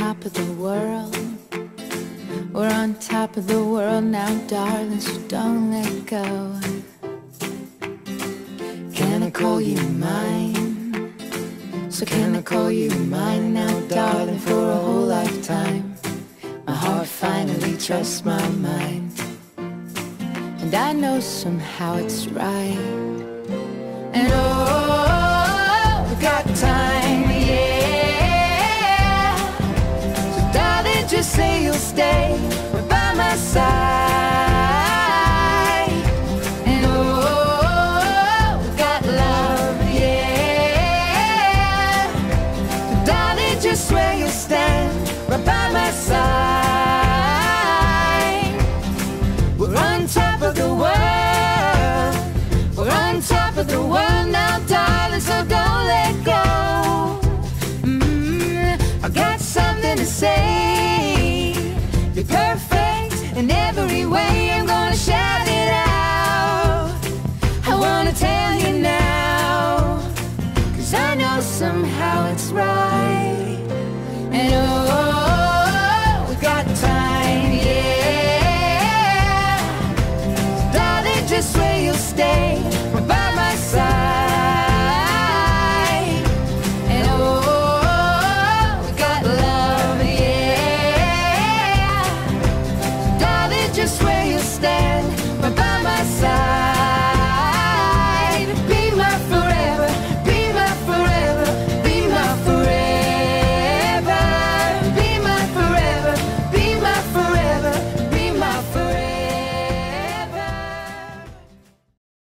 top of the world. We're on top of the world now, darling, so don't let go. Can I call you mine? So can I call you mine now, darling, for a whole lifetime? My heart finally trusts my mind. And I know somehow it's right. just where you stand, right by my side. We're on top of the world. We're on top of the world now, darling, so don't let go. Mm -hmm. I got something to say. You're perfect in every way. I'm gonna shout it out. I wanna tell you now, cause I know somehow it's right.